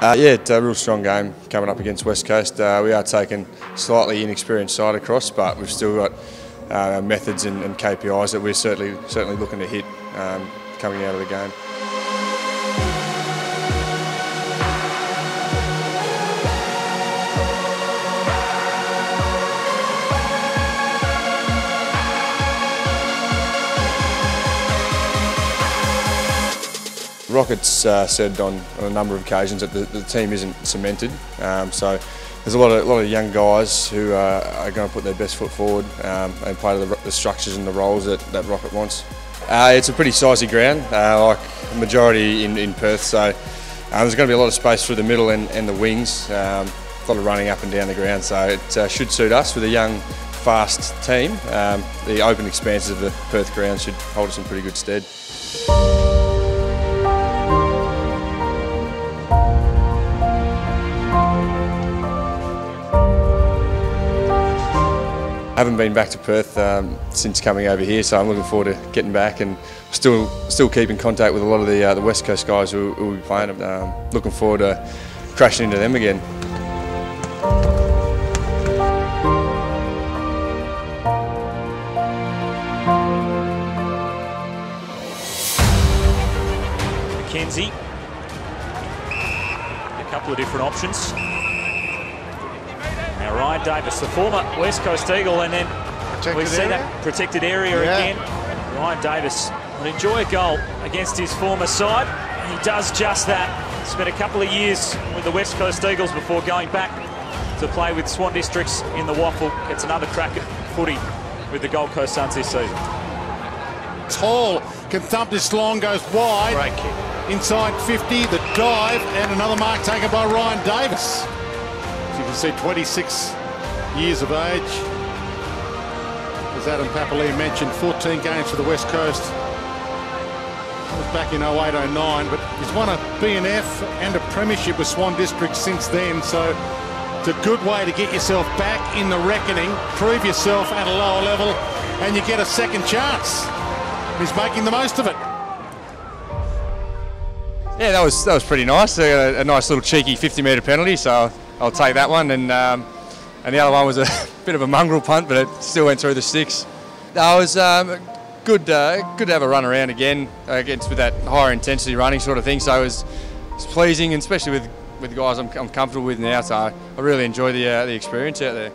Uh, yeah, it's a real strong game coming up against West Coast. Uh, we are taking slightly inexperienced side across, but we've still got uh, methods and, and, KPIs that we're certainly certainly looking to hit um, coming out of the game. Rockets uh, said on, on, a number of occasions that the, the team isn't cemented, um, so there's a lot of, a lot of young guys who uh, are going to put their best foot forward um, and play the, the, structures and the roles that, that Rocket wants. Uh, it's a pretty sizey ground, uh, like majority in, in Perth, so um, there's going to be a lot of space through the middle and, and the wings, um, a lot of running up and down the ground, so it uh, should suit us with a young, fast team. Um, the open expanses of the Perth ground should hold us in pretty good stead. I haven't been back to Perth um, since coming over here, so I'm looking forward to getting back and still still keep in contact with a lot of the uh, the West Coast guys who, who will be playing. Um, looking forward to crashing into them again. McKenzie, a couple of different options. Now Ryan Davis, the former West Coast Eagle, and then protected we see area. that protected area yeah. again. Ryan Davis will enjoy a goal against his former side. He does just that. Spent a couple of years with the West Coast Eagles before going back to play with Swan Districts in the WAFL. Gets another crack at footy with the Gold Coast Suns this season. Tall, can thump this long, goes wide. Inside 50, the dive, and another mark taken by Ryan Davis see 26 years of age. As Adam Papalia mentioned, 14 games for the West Coast. Was back in 08-09, but he's won a BNF and a premiership with Swan District since then, so it's a good way to get yourself back in the reckoning, prove yourself at a lower level, and you get a second chance. He's making the most of it. Yeah, that was that was pretty nice. A, a nice little cheeky 50 metre penalty, so I'll take that one. And um, and the other one was a bit of a mongrel punt, but it still went through the sticks. That was um, good. Uh, good to have a run around again against with that higher intensity running sort of thing. So it was, it was pleasing, and especially with with guys I'm, I'm, comfortable with now. So I really enjoy the uh, the experience out there.